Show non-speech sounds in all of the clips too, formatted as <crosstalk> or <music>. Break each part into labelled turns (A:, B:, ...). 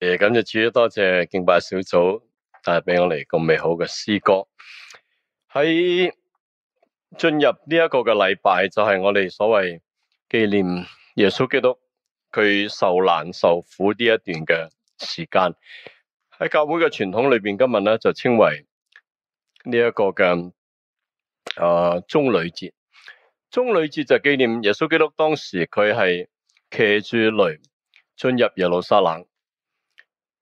A: 诶，咁就主要多谢敬拜小组带俾我嚟咁美好嘅诗歌。喺进入呢一个嘅礼拜，就系我哋所谓纪念耶稣基督佢受难受苦呢一段嘅时间。喺教会嘅传统里边，今日咧就称为呢一个嘅诶中女节。中女节就纪念耶稣基督当时佢系骑住驴进入耶路撒冷。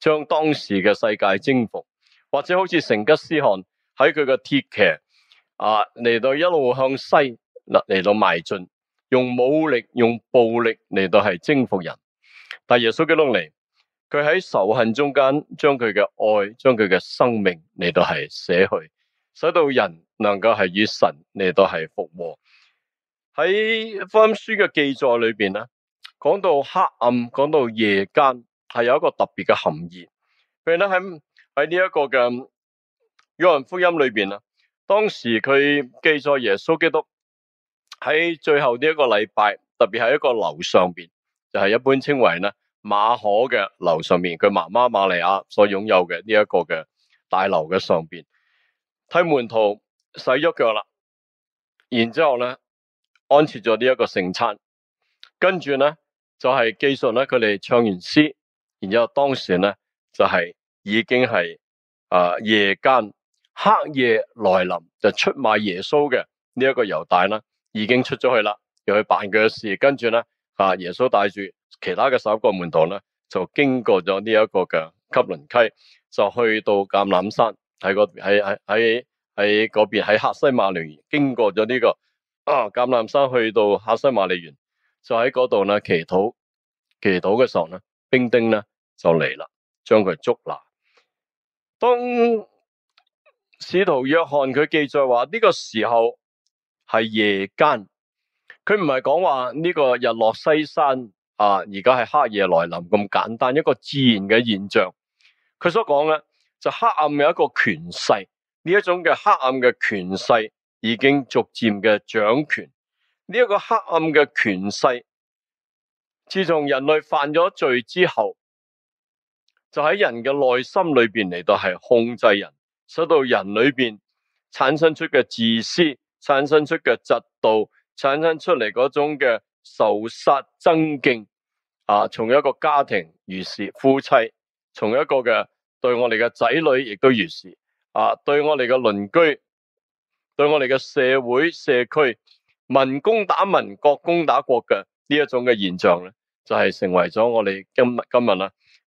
A: 将当时嘅世界征服，或者好似成吉思汗喺佢嘅铁骑啊嚟到一路向西嚟到迈进，用武力、用暴力嚟到系征服人。但耶稣基督嚟，佢喺仇恨中间将佢嘅爱、将佢嘅生命嚟到系舍去，使到人能够系与神嚟到系复活。喺本书嘅记载里边咧，讲到黑暗，讲到夜间。系有一个特别嘅含义。譬如咧喺喺呢一个嘅《约翰福音》里边啊，当时佢记载耶稣基督喺最后呢一个礼拜，特别系一个楼上边，就系一般称为咧马可嘅楼上边，佢妈妈玛利亚所拥有嘅呢一个嘅大楼嘅上边，睇门徒洗咗脚啦，然之后咧安设咗呢一个圣餐，跟住咧就系记述咧佢哋唱完诗。然之后当时呢，就系已经系啊夜间黑夜来临就出卖耶稣嘅呢一个犹大啦，已经出咗去啦，又去办佢嘅事。跟住呢啊耶稣带住其他嘅十个门徒呢，就经过咗呢一个嘅吸沦溪，就去到橄榄山喺个喺喺喺嗰边喺黑西马利园，经过咗呢个啊橄榄山去到黑西马利园，就喺嗰度呢祈祷祈祷嘅时候呢冰丁呢。就嚟啦，将佢捉拿。当使徒约翰佢记载话呢个时候系夜间，佢唔系讲话呢个日落西山啊，而家系黑夜来临咁简单一个自然嘅现象。佢所讲咧就黑暗有一个权势，呢一种嘅黑暗嘅权势已经逐渐嘅掌权。呢一个黑暗嘅权势，自从人类犯咗罪之后。就喺人嘅内心里边嚟到系控制人，使到人里边产生出嘅自私，产生出嘅嫉妒，产生出嚟嗰种嘅仇杀、增敬。啊！从一个家庭如是夫妻，从一个嘅对我哋嘅仔女亦都如是啊！对我哋嘅邻居，对我哋嘅社会社区，民工打民，国工打国嘅呢一种嘅现象咧，就系成为咗我哋今今日啦。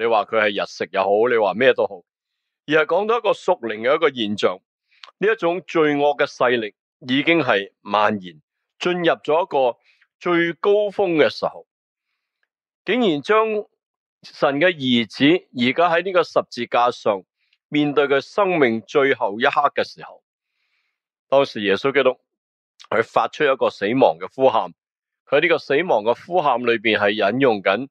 A: 你话佢系日食又好，你话咩都好，而系讲到一个属灵嘅一个现象，呢一种罪恶嘅势力已经系蔓延进入咗一个最高峰嘅时候，竟然将神嘅儿子而家喺呢个十字架上面对佢生命最后一刻嘅时候，当时耶稣基督佢发出一个死亡嘅呼喊，佢呢个死亡嘅呼喊里边系引用紧。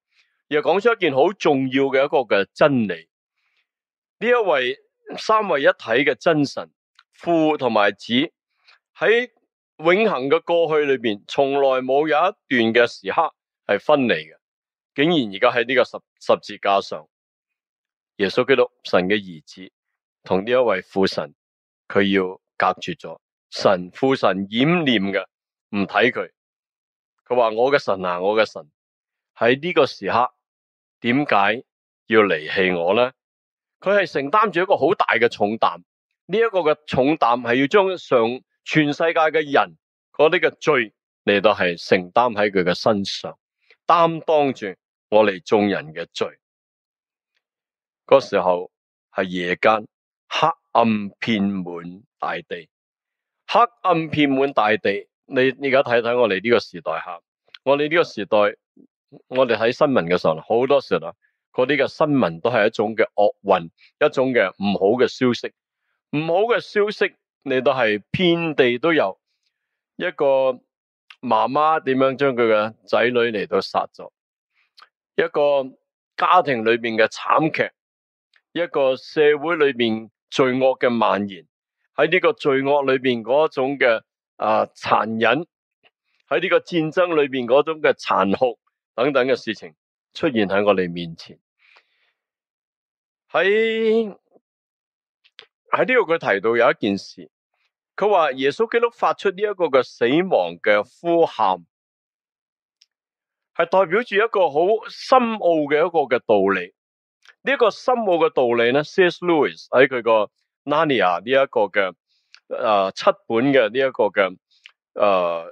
A: 又讲出一件好重要嘅一个嘅真理，呢一位三位一体嘅真神父同埋子喺永恒嘅过去里边，从来冇有一段嘅时刻系分离嘅。竟然而家喺呢个十十字架上，耶稣基督神嘅儿子同呢一位父神，佢要隔绝咗神父神掩念嘅，唔睇佢。佢话我嘅神啊，我嘅神喺呢个时刻。点解要离弃我咧？佢系承担住一个好大嘅重担，呢一个嘅重担系要将上全世界嘅人嗰啲嘅罪嚟到系承担喺佢嘅身上，担当住我哋众人嘅罪。嗰时候系夜间，黑暗遍满大地，黑暗遍满大地。你而家睇睇我哋呢个时代吓，我哋呢个时代。我哋睇新闻嘅时候，好多时啊，嗰啲嘅新闻都系一种嘅恶运，一种嘅唔好嘅消息，唔好嘅消息你都系遍地都有。一个妈妈点样将佢嘅仔女嚟到杀咗，一个家庭里边嘅惨剧，一个社会里边罪恶嘅蔓延，喺呢个罪恶里边嗰种嘅啊残忍，喺呢个战争里边嗰种嘅残酷。等等嘅事情出现喺我哋面前，喺喺呢度佢提到有一件事，佢话耶稣基督发出呢一个嘅死亡嘅呼喊，系代表住一个好深奥嘅一个嘅道理。呢个深奥嘅道理咧，C.S. Lewis 喺佢个 Narnia 呢一个嘅诶七本嘅呢一个嘅诶。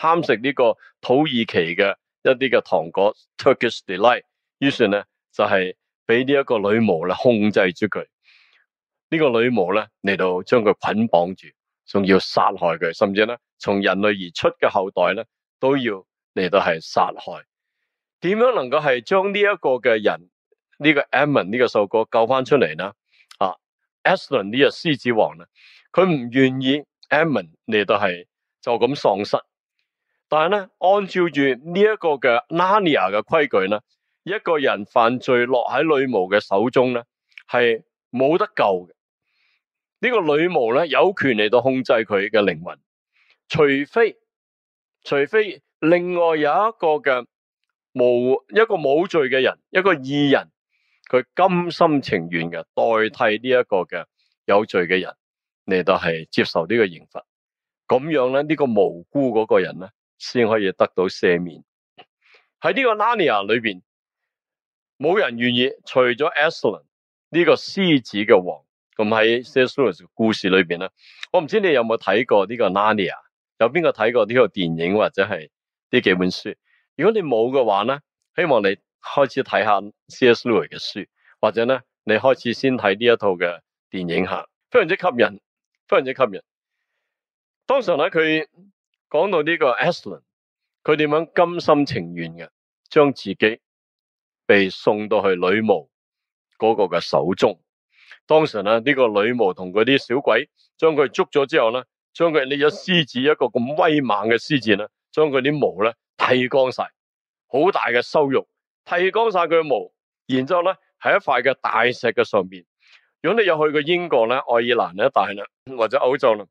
A: 贪食呢个土耳其嘅一啲嘅糖果 Turkish delight，于是咧就系俾呢一个女巫咧控制住佢，呢个女巫咧嚟到将佢捆绑住，仲要杀害佢，甚至咧从人类而出嘅后代咧都要嚟到系杀害。点样能够系将呢一个嘅人呢个 a m e n 呢个首歌救翻出嚟呢？啊，Aslan 呢个狮子王呢，佢唔愿意 a m e n 嚟到系就咁丧失。但系呢？按照住呢一个嘅 Narnia 嘅规矩呢，一个人犯罪落喺女巫嘅手中呢，系冇得救嘅。呢个女巫呢有权嚟到控制佢嘅灵魂，除非除非另外有一个嘅无一个冇罪嘅人，一个异人，佢甘心情愿嘅代替呢一个嘅有罪嘅人嚟到系接受呢个刑罚。咁样呢？呢个无辜嗰个人呢？先可以得到赦免。喺呢个《n 尼亚》里边，冇人愿意除咗 Aslan 呢个狮子嘅王。咁喺《C.S. Lewis》故事里边咧，我唔知你有冇睇过呢个《n 尼亚》，有边个睇过呢个电影或者系呢几本书？如果你冇嘅话咧，希望你开始睇下《C.S. Lewis》嘅书，或者咧你开始先睇呢一套嘅电影吓，非常之吸引，非常之吸引。通常咧，佢。讲到呢个 Aslan，佢点样甘心情愿嘅将自己被送到去女巫嗰个嘅手中。当时呢，呢个女巫同嗰啲小鬼将佢捉咗之后呢，将佢拎咗狮子一个咁威猛嘅狮子呢，将佢啲毛呢剃光晒，好大嘅收入剃光晒佢嘅毛，然之后咧喺一块嘅大石嘅上面。如果你有去过英国咧、爱尔兰咧、但系呢，或者欧洲呢。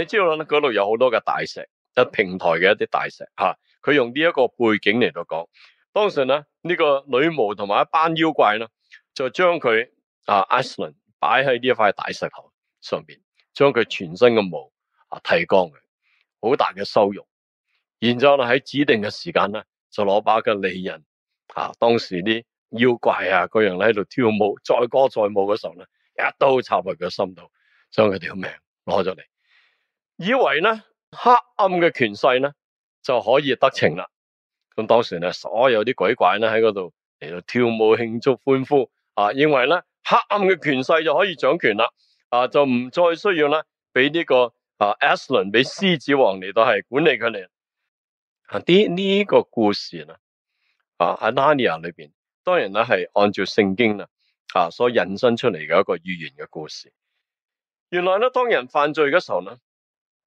A: 你知道啦，嗰度有好多嘅大石，诶平台嘅一啲大石吓，佢用呢一个背景嚟到讲。当时咧呢个女巫同埋一班妖怪咧，就将佢啊 Iceland 摆喺呢一块大石头上边，将佢全身嘅毛啊剃光佢，好大嘅羞辱。然后咧喺指定嘅时间咧，就攞把嘅利刃啊，当时啲妖怪啊个人喺度跳舞载歌载舞嘅时候咧，一刀插入佢心度，将佢条命攞咗嚟。以为呢黑暗嘅权势呢就可以得逞啦，咁当时呢所有啲鬼怪呢喺嗰度嚟到跳舞庆祝欢呼，啊认为呢黑暗嘅权势就可以掌权啦，啊就唔再需要呢俾呢个啊 Aslan 俾狮子王嚟到系管理佢哋，啊啲呢个故事呢，啊喺 Narnia 里边当然啦系按照圣经啦，啊所引申出嚟嘅一个寓言嘅故事，原来呢当人犯罪嘅时候呢。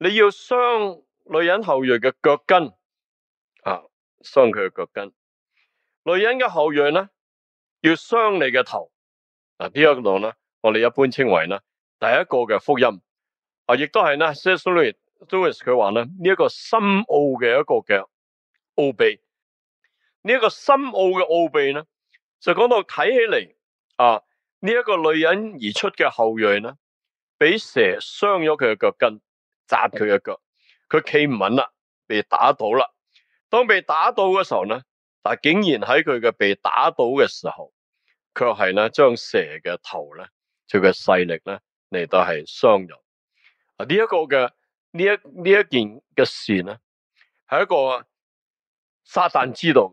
A: 你要伤女人后裔嘅脚跟啊，伤佢嘅脚跟。女人嘅后裔呢，要伤你嘅头。嗱呢一度呢，我哋一般称为呢第一个嘅福音啊，亦都系呢。s e y s l o u i s d o u g s 佢话呢呢一个深奥嘅一个嘅奥秘，呢一个深奥嘅奥秘呢，就讲到睇起嚟啊，呢一个女人而出嘅后裔呢，俾蛇伤咗佢嘅脚跟。砸佢一脚，佢企唔稳啦，被打倒啦。当被打倒嘅时候呢？但竟然喺佢嘅被打倒嘅时候，却系呢将蛇嘅头呢，佢嘅势力呢嚟到系相入。啊，呢一个嘅呢一呢一件嘅事呢，系一个撒旦知道。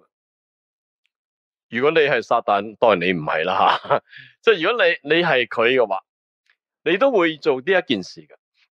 A: 如果你系撒旦，当然你唔系啦吓。即系如果你你系佢嘅话，你都会做呢一件事嘅。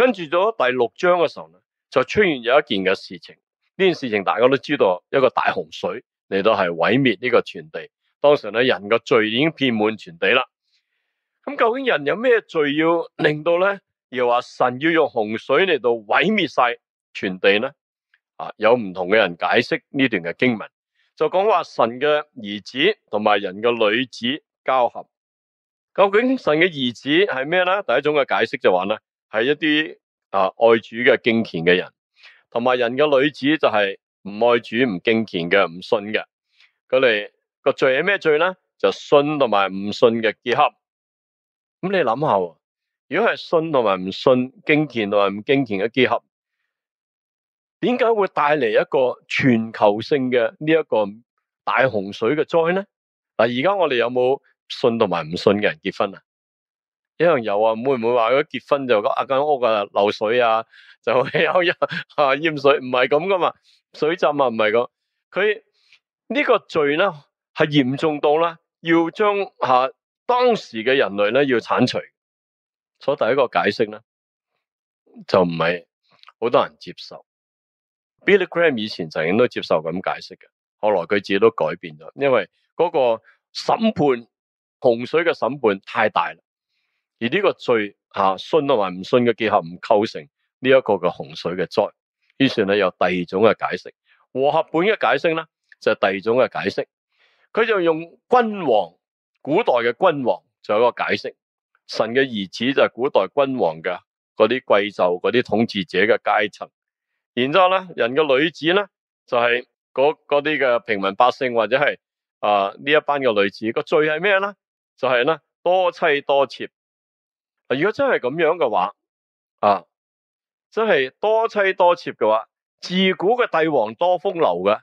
A: 跟住咗第六章嘅时候咧，就出现有一件嘅事情。呢件事情大家都知道，一个大洪水嚟到系毁灭呢个全地。当时咧人嘅罪已经遍满全地啦。咁究竟人有咩罪要令到咧？又话神要用洪水嚟到毁灭晒全地咧？啊，有唔同嘅人解释呢段嘅经文，就讲话神嘅儿子同埋人嘅女子交合。究竟神嘅儿子系咩咧？第一种嘅解释就话咧。系一啲啊爱主嘅敬虔嘅人，同埋人嘅女子就系唔爱主唔敬虔嘅唔信嘅，佢哋个罪系咩罪咧？就信同埋唔信嘅结合。咁你谂下，如果系信同埋唔信敬虔同埋唔敬虔嘅结合，点解会带嚟一个全球性嘅呢一个大洪水嘅灾咧？嗱，而家我哋有冇信同埋唔信嘅人结婚啊？一样有啊，会唔会话如果结婚就嗰间屋啊漏水啊，就有人 <laughs> 啊淹水，唔系咁噶嘛？水浸啊唔系咁，佢呢个罪咧系严重到咧，要将吓当时嘅人类咧要铲除。所以第一个解释咧就唔系好多人接受。Billy Graham 以前曾经都接受咁解释嘅，后来佢自己都改变咗，因为嗰个审判洪水嘅审判太大啦。而呢个罪吓信同埋唔信嘅结合唔构成呢一个嘅洪水嘅灾，于是呢，有第二种嘅解释。和合本嘅解释呢，就系第二种嘅解释，佢就用君王，古代嘅君王做一个解释。神嘅儿子就系古代君王嘅嗰啲贵族、嗰啲统治者嘅阶层。然之后咧，人嘅女子呢，就系嗰嗰啲嘅平民百姓或者系啊呢一班嘅女子。个罪系咩呢？就系呢多妻多妾。如果真系咁样嘅话，啊，真系多妻多妾嘅话，自古嘅帝王多风流嘅，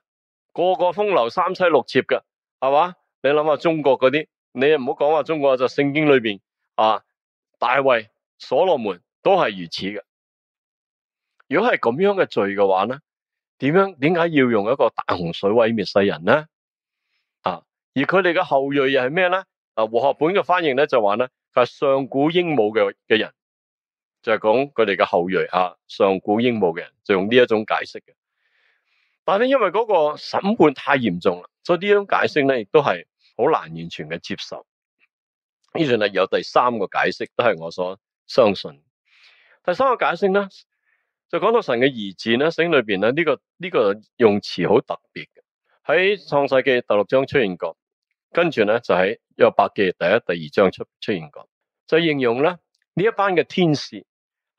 A: 个个风流三妻六妾嘅，系嘛？你谂下中国嗰啲，你唔好讲话中国就圣经里边啊，大卫、所罗门都系如此嘅。如果系咁样嘅罪嘅话呢？点样？点解要用一个大洪水毁灭世人呢？啊，而佢哋嘅后裔又系咩呢？啊，胡学本嘅翻译咧就话咧。系上古英武嘅嘅人，就系讲佢哋嘅后裔啊。上古英武嘅人就用呢一种解释嘅，但系因为嗰个审判太严重啦，所以呢种解释咧亦都系好难完全嘅接受。依样咧有第三个解释，都系我所相信。第三个解释咧，就讲到神嘅儿子咧，圣里边咧呢个呢个用词好特别嘅，喺创世纪第六章出现过。跟住咧就喺约伯记第一、第二章出出现过，就形容咧呢一班嘅天使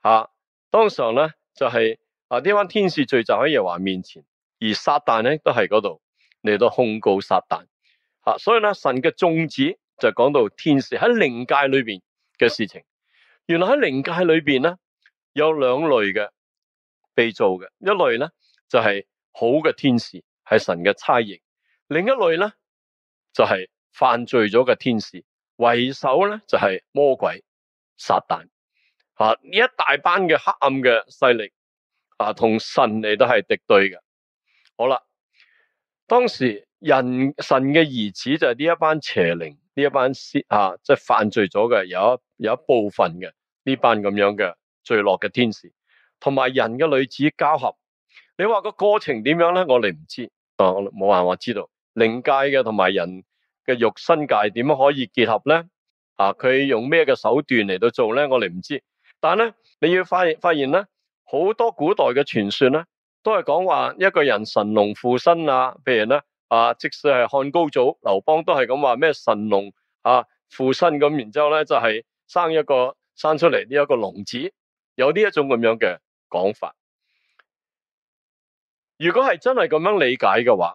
A: 吓，当时咧就系啊呢班天使聚集喺耶和华面前，而撒旦咧都喺嗰度嚟到控告撒旦吓，所以咧神嘅宗旨就讲到天使喺灵界里边嘅事情，原来喺灵界里边咧有两类嘅被造嘅，一类咧就系好嘅天使系神嘅差役，另一类咧。就系犯罪咗嘅天使，为首咧就系魔鬼撒旦吓，呢一大班嘅黑暗嘅势力啊，同神嚟都系敌对嘅。好啦，当时人神嘅儿子就系呢一班邪灵，呢一班先啊，即系犯罪咗嘅有一有一部分嘅呢班咁样嘅坠落嘅天使，同埋人嘅女子交合，你话个过程点样咧？我哋唔知，啊，冇话我知道。灵界嘅同埋人嘅肉身界点样可以结合咧？啊，佢用咩嘅手段嚟到做咧？我哋唔知。但系咧，你要发发现咧，好多古代嘅传说咧，都系讲话一个人神龙附身啊。譬如咧，啊，即使系汉高祖刘邦都系咁话咩神龙啊附身咁，然之后咧就系生一个生出嚟呢一个龙子，有呢一种咁样嘅讲法。如果系真系咁样理解嘅话，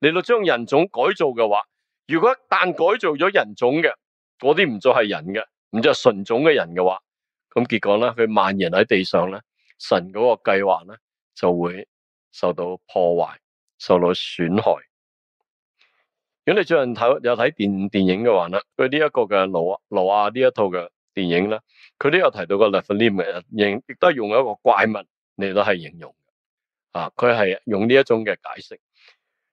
A: 嚟到将人种改造嘅话，如果一旦改造咗人种嘅嗰啲唔再系人嘅，唔再系纯种嘅人嘅话，咁结果咧佢蔓延喺地上咧，神嗰个计划咧就会受到破坏、受到损害。如果你最近睇有睇电电影嘅话呢，佢呢一个嘅罗罗亚呢一套嘅电影咧，佢都有提到个《The f l i m t 嘅亦都系用一个怪物嚟到系形容嘅，啊，佢系用呢一种嘅解释。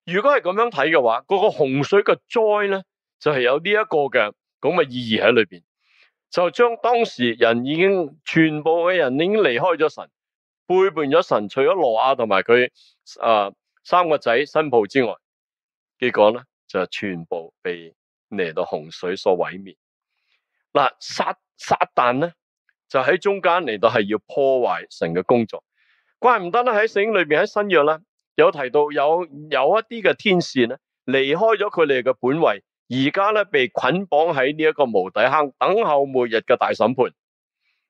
A: 如果系咁样睇嘅话，嗰个洪水嘅灾呢，就系有呢一个嘅咁嘅意义喺里边，就将当时人已经全部嘅人已经离开咗神，背叛咗神，除咗罗亚同埋佢啊三个仔新抱之外，结果呢，就全部被嚟到洪水所毁灭。嗱，撒撒旦呢，就喺中间嚟到系要破坏神嘅工作，怪唔得啦，喺圣经里边喺新约啦。有提到有有一啲嘅天使呢，离开咗佢哋嘅本位，而家呢被捆绑喺呢一个无底坑，等候末日嘅大审判。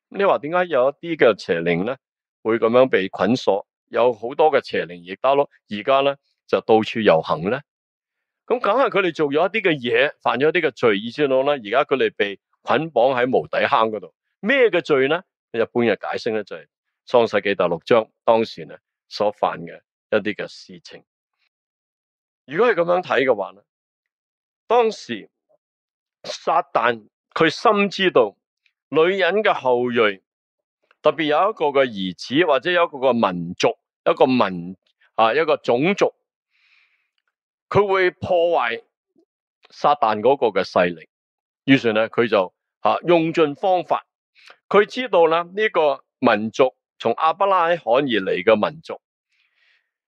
A: 你话点解有一啲嘅邪灵呢，会咁样被捆锁？有好多嘅邪灵亦得咯，而家呢就到处游行呢。咁梗系佢哋做咗一啲嘅嘢，犯咗啲嘅罪，意思讲呢，而家佢哋被捆绑喺无底坑嗰度。咩嘅罪呢？一般嘅解释呢，就系创世纪第六章当时呢所犯嘅。一啲嘅事情，如果系咁样睇嘅话咧，当时撒旦佢深知道女人嘅后裔，特别有一个嘅儿子或者有一个嘅民族，一个民啊一个种族，佢会破坏撒旦嗰个嘅势力，于是咧佢就啊用尽方法，佢知道啦呢个民族从阿拉罕而嚟嘅民族。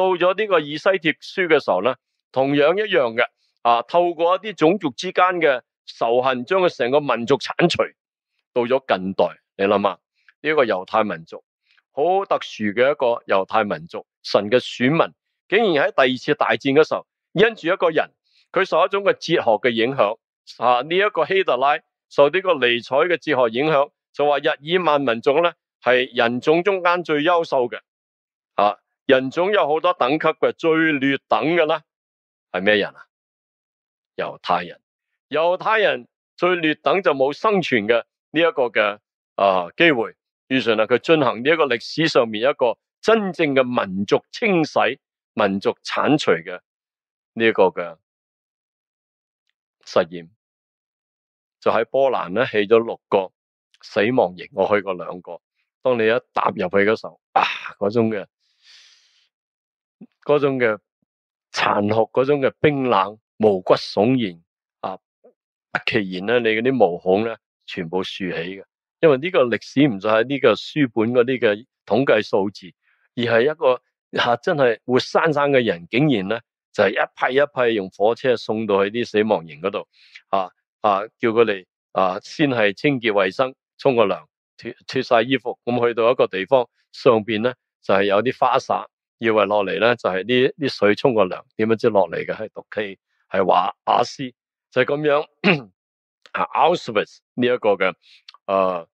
A: 到咗呢个以西结书嘅时候咧，同样一样嘅啊，透过一啲种族之间嘅仇恨，将佢成个民族铲除。到咗近代，你谂下呢一个犹太民族，好特殊嘅一个犹太民族，神嘅选民，竟然喺第二次大战嗰时候，因住一个人，佢受一种嘅哲学嘅影响啊，呢一个希特拉受呢个尼采嘅哲学影响，就话日耳曼民族咧系人种中间最优秀嘅。人种有好多等级嘅，最劣等嘅咧系咩人啊？犹太人，犹太人最劣等就冇生存嘅呢一个嘅啊机会。于是啊，佢进行呢一个历史上面一个真正嘅民族清洗、民族铲除嘅呢一个嘅实验，就喺波兰咧起咗六个死亡营，我去过两个。当你一踏入去嘅时候，啊，嗰种嘅～嗰种嘅残酷，嗰种嘅冰冷，毛骨悚然啊！不其然咧，你嗰啲毛孔咧，全部竖起嘅。因为呢个历史唔再系呢个书本嗰啲嘅统计数字，而系一个吓真系活生生嘅人，竟然咧就系一批一批用火车送到去啲死亡营嗰度啊啊！叫佢哋啊先系清洁卫生，冲个凉，脱脱晒衣服，咁去到一个地方上边咧就系有啲花洒。以为落嚟咧，就系啲啲水冲个凉，点样知落嚟嘅？系读 K，系华瓦斯，就是、咁样。<clears throat> 啊，a u s 奥 i 维呢一个嘅诶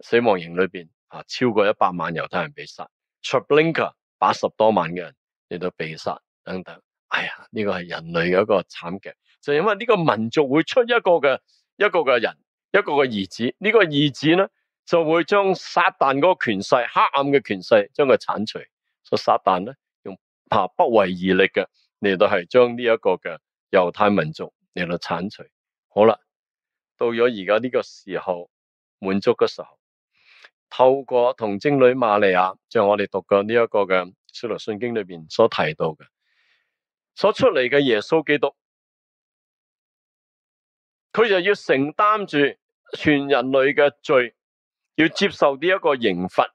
A: 死亡营里边，啊超过一百万犹太人被杀 t r o b l i n k a 八十多万嘅人亦都被杀，等等。哎呀，呢个系人类嘅一个惨剧，就因为呢个民族会出一个嘅一个嘅人，一个嘅儿子，呢个儿子咧就会将撒旦嗰个权势、黑暗嘅权势将佢铲除。个撒旦咧用怕不遗余力嘅，嚟到系将呢一个嘅犹太民族嚟到铲除。好啦，到咗而家呢个时候满足嘅时候，透过童贞女玛利亚，像我哋读过呢一个嘅《希罗信经》里边所提到嘅，所出嚟嘅耶稣基督，佢就要承担住全人类嘅罪，要接受呢一个刑罚。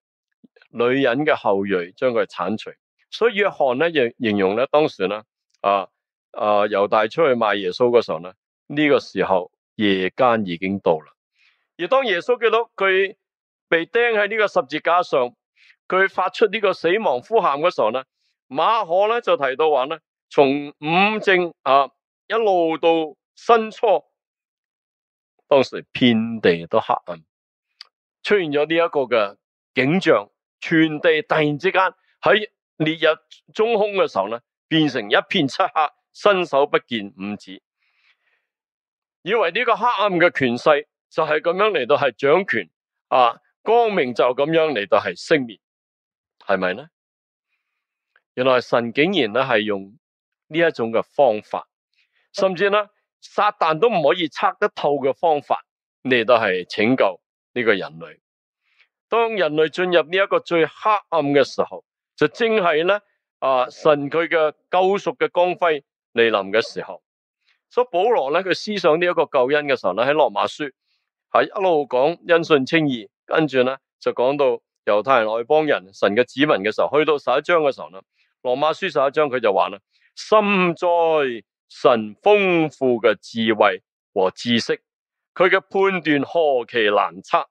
A: 女人嘅后裔将佢铲除，所以约翰呢，亦形容呢当时呢，啊啊犹大出去卖耶稣嗰时候呢，呢个时候夜间已经到啦。而当耶稣基到佢被钉喺呢个十字架上，佢发出呢个死亡呼喊嗰时候呢，马可呢就提到话呢，从五正啊一路到新初，当时遍地都黑暗，出现咗呢一个嘅景象。全地突然之间喺烈日中空嘅时候呢，变成一片漆黑，伸手不见五指。以为呢个黑暗嘅权势就系咁样嚟到系掌权啊，光明就咁样嚟到系熄灭，系咪呢？原来神竟然咧系用呢一种嘅方法，甚至呢撒旦都唔可以测得透嘅方法，你都系拯救呢个人类。当人类进入呢一个最黑暗嘅时候，就正系咧啊神佢嘅救赎嘅光辉来临嘅时候。所以保罗咧佢思想呢一个救恩嘅时候咧喺罗马书系一路讲因信称义，跟住咧就讲到犹太人外邦人神嘅子民嘅时候，去到十一章嘅时候呢罗马书十一章佢就话啦：，心在神丰富嘅智慧和知识，佢嘅判断何其难测。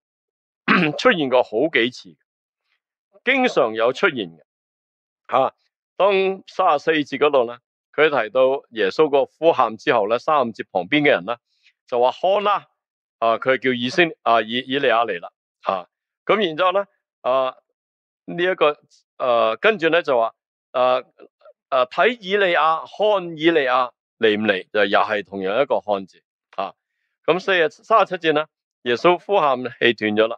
A: <clears throat> 出现过好几次，经常有出现嘅吓。当三十四节嗰度咧，佢提到耶稣个呼喊之后咧，三十五节旁边嘅人咧就话看啦，啊，佢叫以先啊以以利亚嚟啦，吓咁。然之后咧，啊呢一个诶跟住咧就话诶诶睇以利亚，看以利亚嚟唔嚟，就又系同样一个看字吓。咁四日三十七节咧，耶稣呼喊气断咗啦。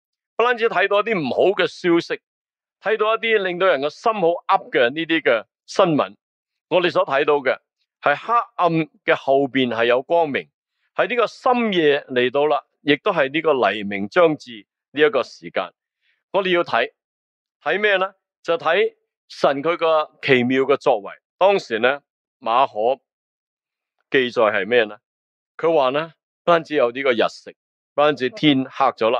A: 唔单止睇到一啲唔好嘅消息，睇到一啲令到人个心好噏嘅呢啲嘅新闻，我哋所睇到嘅系黑暗嘅后边系有光明，喺呢个深夜嚟到啦，亦都系呢个黎明将至呢一个时间，我哋要睇睇咩呢？就睇神佢个奇妙嘅作为。当时呢，马可记载系咩呢？佢话咧，单止有呢个日食，单止天黑咗啦。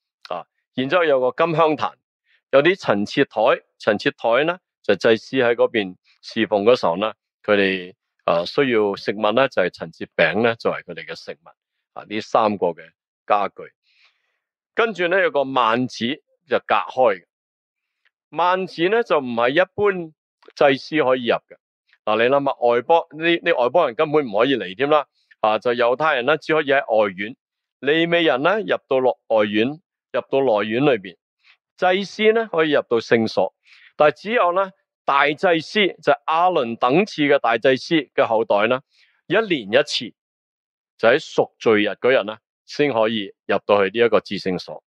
A: 然之后有个金香坛，有啲陈设台，陈设台呢就祭司喺嗰边侍奉嗰时候呢，佢哋啊需要食物呢就系陈设饼呢作为佢哋嘅食物。啊，呢三个嘅家具，跟住呢有个幔子就隔开。幔子呢就唔系一般祭司可以入嘅。嗱，你谂下外邦呢呢外邦人根本唔可以嚟添啦。啊，就犹太人呢只可以喺外院，利美人呢入到落外院。入到内院里边，祭司呢可以入到圣所，但系只有呢大祭司就阿伦等次嘅大祭司嘅后代呢，一年一次就喺赎罪日嗰日呢，先可以入到去呢一个知圣所。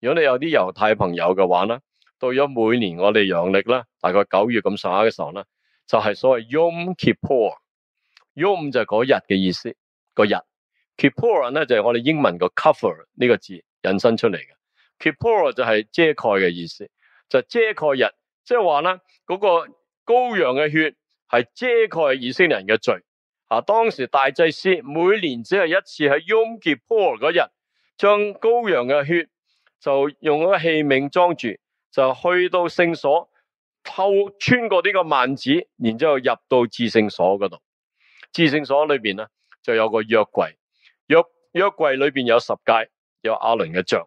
A: 如果你有啲犹太朋友嘅话呢，到咗每年我哋阳历啦，大概九月咁上下嘅时候呢，就系所谓 Yom Kippur，Yom 就系嗰日嘅意思，个日 Kippur 呢就系我哋英文个 cover 呢个字引申出嚟嘅。k i p o r 就系遮盖嘅意思，就遮盖日，即系话咧嗰个羔羊嘅血系遮盖以色列人嘅罪。啊，当时大祭司每年只系一次喺 Yom k i p o r 嗰日，将羔羊嘅血就用嗰个器皿装住，就去到圣所，透穿过呢个幔子，然之后入到至圣所嗰度。至圣所里边咧就有个约柜，约约柜里边有十戒，有阿伦嘅像。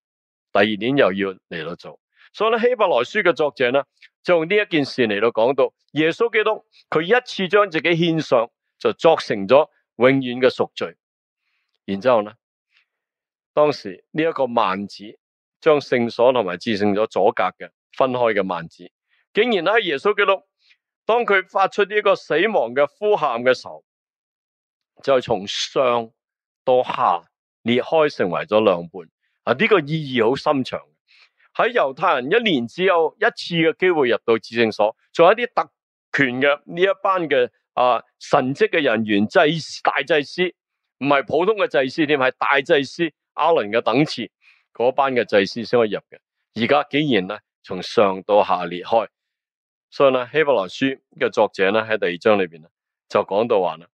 A: 第二年又要嚟到做，所以呢希伯来书嘅作者呢，就用呢一件事嚟到讲到耶稣基督，佢一次将自己献上，就作成咗永远嘅赎罪。然之后呢，当时呢一个幔子，将圣所同埋至圣所阻隔嘅分开嘅幔子，竟然喺耶稣基督当佢发出呢个死亡嘅呼喊嘅时候，就从上到下裂开成为咗两半。啊！呢个意义好深长，喺犹太人一年只有一次嘅机会入到自证所，仲有啲特权嘅呢一班嘅啊神职嘅人员，祭大祭司唔系普通嘅祭司添，系大祭司阿伦嘅等次嗰班嘅祭司先可以入嘅。而家竟然呢，从上到下裂开，所以呢希伯来书嘅作者呢喺第二章里边就讲到话啦，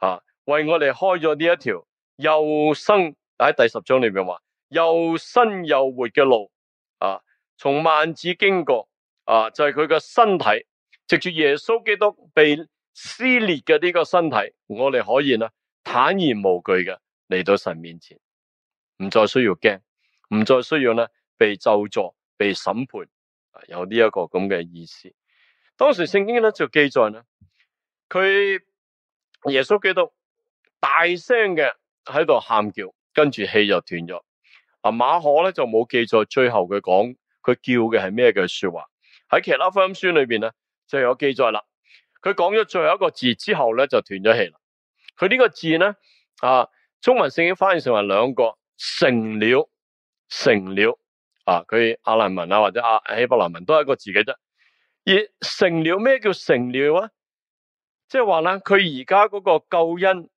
A: 吓为我哋开咗呢一条又生喺第十章里边话。又新又活嘅路啊，从万子经过啊，就系佢嘅身体，藉住耶稣基督被撕裂嘅呢个身体，我哋可以呢坦然无惧嘅嚟到神面前，唔再需要惊，唔再需要呢被咒作、被审判啊，有呢一个咁嘅意思。当时圣经呢就记载呢，佢耶稣基督大声嘅喺度喊叫，跟住气就断咗。啊马可咧就冇记载最后佢讲佢叫嘅系咩嘅说话喺其他福音书里边咧就有记载啦佢讲咗最后一个字之后咧就断咗气啦佢呢个字咧啊中文圣经翻译成为两个成了成了啊佢阿兰文啊或者阿希伯兰文都系一个字嘅啫而成了咩叫成了啊即系话咧佢而家嗰个救恩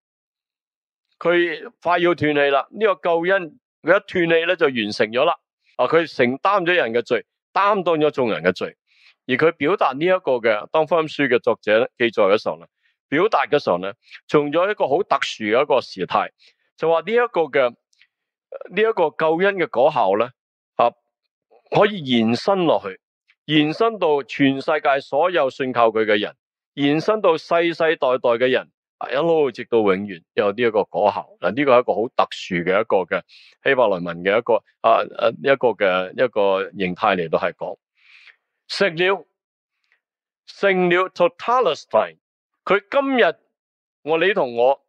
A: 佢快要断气啦呢个救恩佢一断气咧就完成咗啦，啊！佢承担咗人嘅罪，担当咗众人嘅罪，而佢表达呢一个嘅《当福音书》嘅作者咧记载嘅时候呢表达嘅时候咧，从咗一个好特殊嘅一个时态，就话呢一个嘅呢一个救恩嘅果效咧啊，可以延伸落去，延伸到全世界所有信靠佢嘅人，延伸到世世代代嘅人。一路直到永远有呢一个果效嗱，呢个系一个好特殊嘅一个嘅希伯来文嘅一个啊啊一个嘅一个形态嚟到系讲食了胜了 totality，佢今日我你同我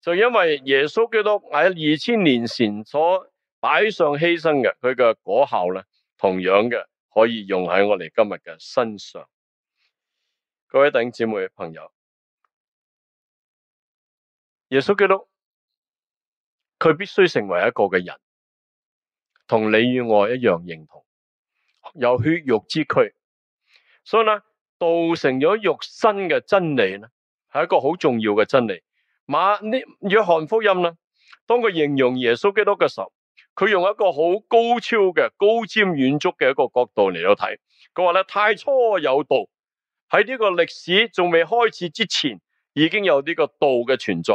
A: 就因为耶稣基督喺二千年前所摆上牺牲嘅佢嘅果效咧，同样嘅可以用喺我哋今日嘅身上，各位弟兄姊妹朋友。耶稣基督，佢必须成为一个嘅人，同你与我一样认同，有血肉之躯，所以呢道成咗肉身嘅真理呢，系一个好重要嘅真理。马呢约翰福音呢，当佢形容耶稣基督嘅时候，佢用一个好高超嘅高瞻远瞩嘅一个角度嚟到睇，佢话咧太初有道，喺呢个历史仲未开始之前，已经有呢个道嘅存在。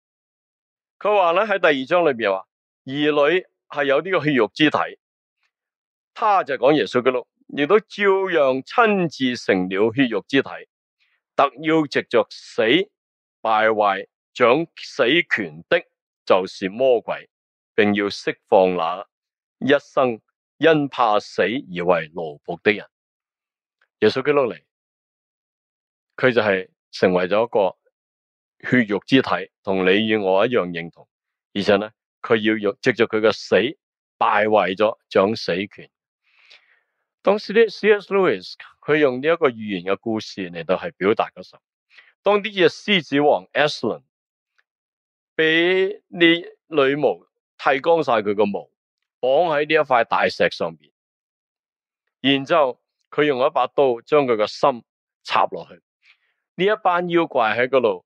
A: 佢话咧喺第二章里边话，儿女系有呢个血肉之体，他就讲耶稣基督，亦都照样亲自成了血肉之体，特要藉着死败坏掌死权的，就是魔鬼，并要释放那一生因怕死而为奴仆的人。耶稣基督嚟，佢就系成为咗一个。血肉之体同你与我一样认同，而且呢，佢要用藉助佢嘅死败坏咗掌死权。当时呢，C.S. Lewis 佢用呢一个寓言嘅故事嚟到系表达时候，当啲嘢狮子王 Aslan 俾呢女巫剃光晒佢嘅毛，绑喺呢一块大石上边，然之后佢用一把刀将佢嘅心插落去。呢一班妖怪喺嗰度。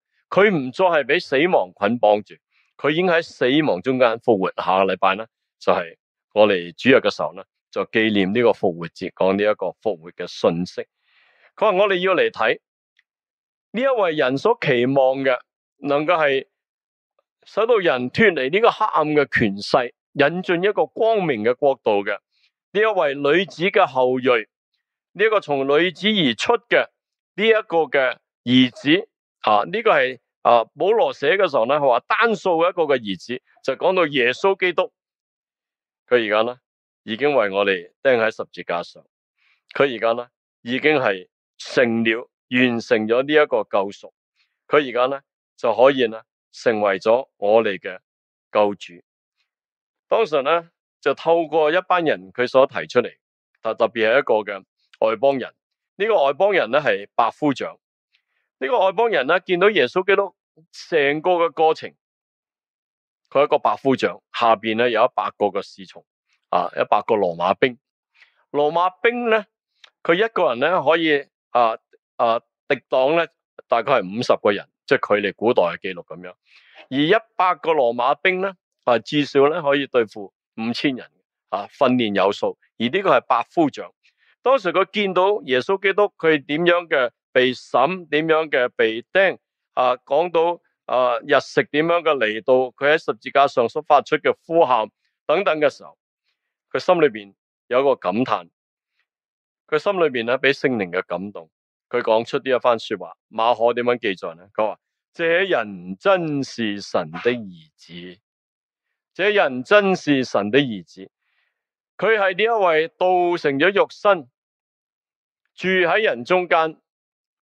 A: 佢唔再系俾死亡捆绑住，佢已经喺死亡中间复活。下个礼拜咧就系我嚟主日嘅时候咧，就纪念呢个复活节，讲呢一个复活嘅信息。佢话我哋要嚟睇呢一位人所期望嘅，能够系使到人脱离呢个黑暗嘅权势，引进一个光明嘅国度嘅呢一位女子嘅后裔，呢一个从女子而出嘅呢一个嘅儿子。啊！呢个系啊保罗写嘅时候呢，佢话单数一个嘅儿子就讲到耶稣基督，佢而家呢已经为我哋钉喺十字架上，佢而家呢已经系成了完成咗呢一个救赎，佢而家呢就可以呢成为咗我哋嘅救主。当时呢就透过一班人佢所提出嚟，特特别系一个嘅外邦人，呢个外邦人呢系白夫长。呢个外邦人啦，见到耶稣基督成个嘅过程，佢一个百夫长下边咧有一百个嘅侍从，啊，一百个罗马兵。罗马兵咧，佢一个人咧可以啊啊抵挡咧大概系五十个人，即系佢哋古代嘅记录咁样。而一百个罗马兵咧，啊至少咧可以对付五千人，啊，训练有素。而呢个系百夫长，当时佢见到耶稣基督佢点样嘅？被审点样嘅被钉，啊讲到啊日食点样嘅嚟到，佢喺十字架上所发出嘅呼喊等等嘅时候，佢心里边有一个感叹，佢心里边咧俾圣灵嘅感动，佢讲出呢一番说话。马可点样记载呢？佢话：，这人真是神的儿子，这人真是神的儿子，佢系呢一位道成咗肉身，住喺人中间。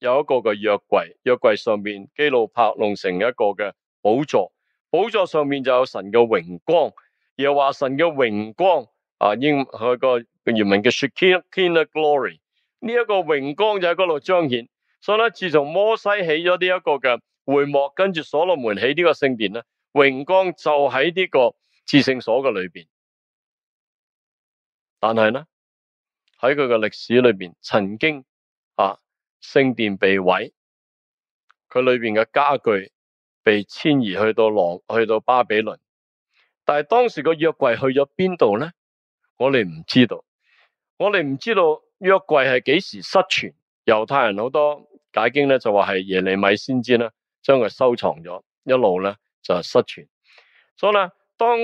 A: 有一个嘅药柜，药柜上面基路柏弄成一个嘅宝座，宝座上面就有神嘅荣光，又话神嘅荣光啊，英佢个原文嘅 s h a k i n a king glory，呢一个荣光就喺嗰度彰显。所以咧，自从摩西起咗呢一个嘅回幕，跟住所罗门起呢个圣殿咧，荣光就喺呢个至圣所嘅里边。但系呢喺佢嘅历史里边，曾经啊。圣殿被毁，佢里边嘅家具被迁移去到罗去到巴比伦，但系当时个约柜去咗边度咧？我哋唔知道，我哋唔知道约柜系几时失传。犹太人好多解经咧，就话系耶利米先知啦，将佢收藏咗，一路咧就失传。所以咧，当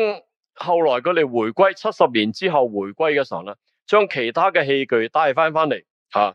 A: 后来佢哋回归七十年之后回归嘅时候咧，将其他嘅器具带翻翻嚟吓。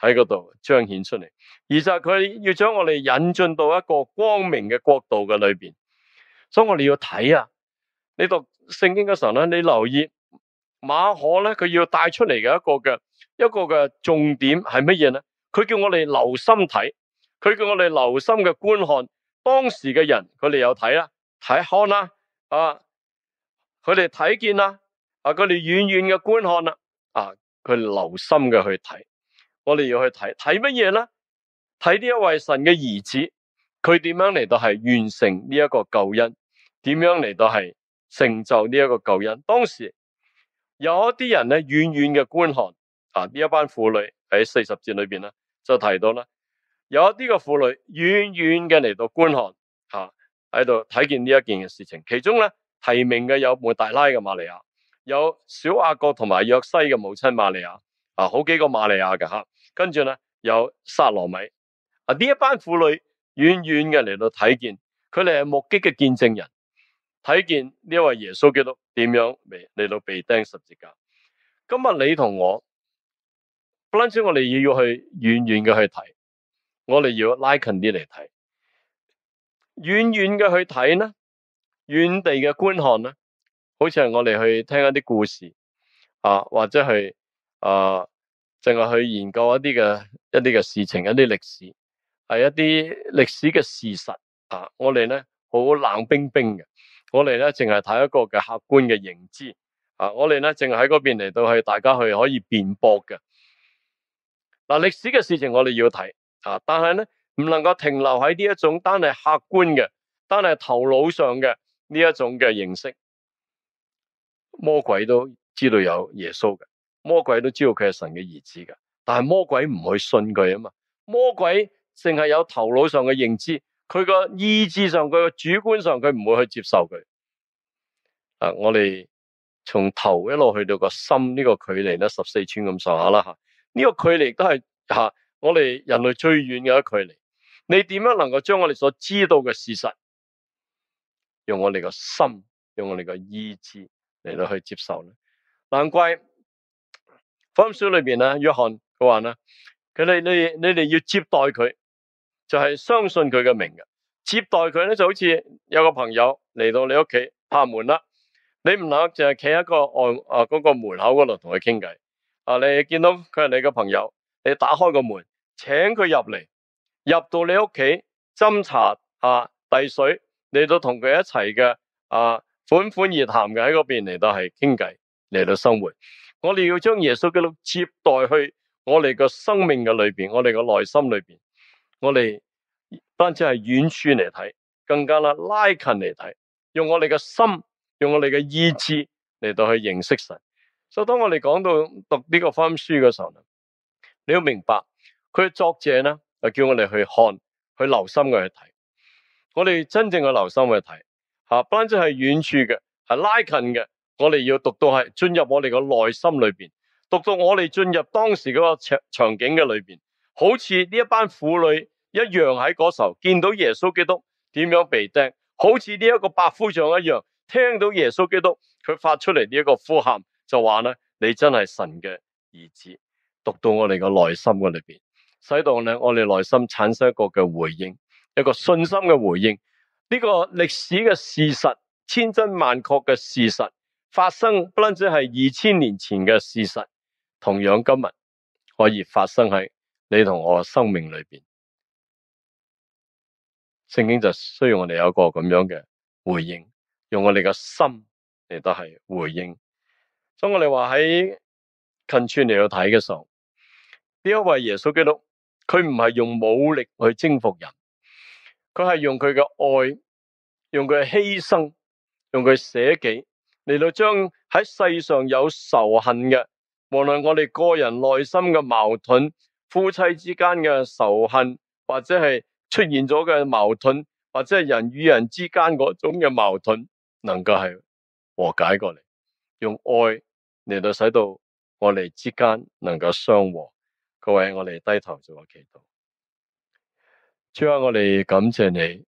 A: 喺嗰度彰显出嚟，而就佢要将我哋引进到一个光明嘅国度嘅里边，所以我哋要睇啊！你读圣经嘅时候咧，你留意马可咧，佢要带出嚟嘅一个嘅一个嘅重点系乜嘢咧？佢叫我哋留心睇，佢叫我哋留心嘅观看当时嘅人，佢哋有睇啦，睇看啦，啊，佢哋睇见啦，啊，佢哋远远嘅观看啦，啊，佢留心嘅去睇。我哋要去睇睇乜嘢咧？睇呢一位神嘅儿子，佢点样嚟到系完成呢一个救恩？点样嚟到系成就呢一个救恩？当时有一啲人咧，远远嘅观看啊，呢一班妇女喺四十节里边咧就提到啦，有一啲嘅妇女远远嘅嚟到观看吓，喺度睇见呢一件嘅事情。其中咧提名嘅有抹大拉嘅玛利亚，有小阿各同埋约西嘅母亲玛利亚，啊，好几个玛利亚嘅吓。跟住咧，有撒罗米啊！呢一班妇女远远嘅嚟到睇见，佢哋系目击嘅见证人，睇见呢位耶稣基督点样嚟嚟到被钉十字架。今日你同我，不单止我哋要去远远嘅去睇，我哋要拉近啲嚟睇。远远嘅去睇呢，远地嘅观看呢，好似系我哋去听一啲故事啊，或者系啊。净系去研究一啲嘅一啲嘅事情，一啲历史系一啲历史嘅事实啊！我哋咧好冷冰冰嘅，我哋咧净系睇一个嘅客观嘅认知啊！我哋咧净喺嗰边嚟到去大家去可以辩驳嘅嗱，历史嘅事情我哋要睇啊，但系咧唔能够停留喺呢一种单系客观嘅，单系头脑上嘅呢一种嘅认识。魔鬼都知道有耶稣嘅。魔鬼都知道佢系神嘅儿子噶，但系魔鬼唔去信佢啊嘛。魔鬼净系有头脑上嘅认知，佢个意志上、佢个主观上，佢唔会去接受佢。啊，我哋从头一路去到个心呢个距离咧，十四寸咁上下啦吓。呢个距离都系吓我哋人类最远嘅一距离。你点样能够将我哋所知道嘅事实，用我哋个心，用我哋个意志嚟到去接受呢？难怪。福音书里边啊，约翰佢话呢，佢哋你你哋要接待佢，就系相信佢嘅名嘅。接待佢咧就好似有个朋友嚟到你屋企，拍门啦，你唔能够净系企喺个外啊嗰个门口嗰度同佢倾偈啊！你见到佢系你嘅朋友，你打开个门，请佢入嚟，入到你屋企斟茶啊，递水，嚟到同佢一齐嘅啊款款而谈嘅喺嗰边嚟到系倾偈嚟到生活。我哋要将耶稣基督接待去我哋个生命嘅里边，我哋个内心里边。我哋单止系远处嚟睇，更加啦拉近嚟睇，用我哋嘅心，用我哋嘅意志嚟到去认识神。所以当我哋讲到读呢个福音书嘅时候呢，你要明白佢嘅作者呢，就叫我哋去看，去留心去睇。我哋真正嘅留心去睇，下单止系远处嘅，系拉近嘅。我哋要读到系进入我哋个内心里边，读到我哋进入当时嗰个场场景嘅里边，好似呢一班妇女一样喺嗰时候见到耶稣基督点样被钉，好似呢一个白夫长一样听到耶稣基督佢发出嚟呢一个呼喊，就话咧你真系神嘅儿子。读到我哋个内心嘅里边，使到咧我哋内心产生一个嘅回应，一个信心嘅回应。呢个历史嘅事实，千真万确嘅事实。发生不单止系二千年前嘅事实，同样今日可以发生喺你同我生命里边。圣经就需要我哋有一个咁样嘅回应，用我哋嘅心嚟到系回应。所以我哋话喺近处嚟到睇嘅时候，呢一位耶稣基督，佢唔系用武力去征服人，佢系用佢嘅爱，用佢嘅牺牲，用佢舍己。嚟到将喺世上有仇恨嘅，无论我哋个人内心嘅矛盾、夫妻之间嘅仇恨，或者系出现咗嘅矛盾，或者系人与人之间嗰种嘅矛盾，能够系和解过嚟，用爱嚟到使到我哋之间能够相和。各位，我哋低头做个祈祷，将我哋感谢你，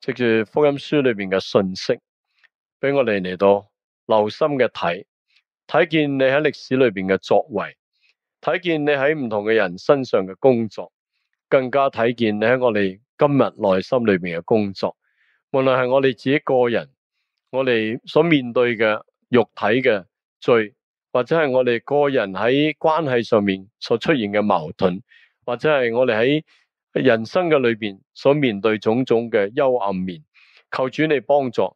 A: 藉住福音书里边嘅信息。俾我哋嚟到留心嘅睇，睇见你喺历史里边嘅作为，睇见你喺唔同嘅人身上嘅工作，更加睇见你喺我哋今日内心里边嘅工作，无论系我哋自己个人，我哋所面对嘅肉体嘅罪，或者系我哋个人喺关系上面所出现嘅矛盾，或者系我哋喺人生嘅里边所面对种种嘅幽暗面，求主你帮助。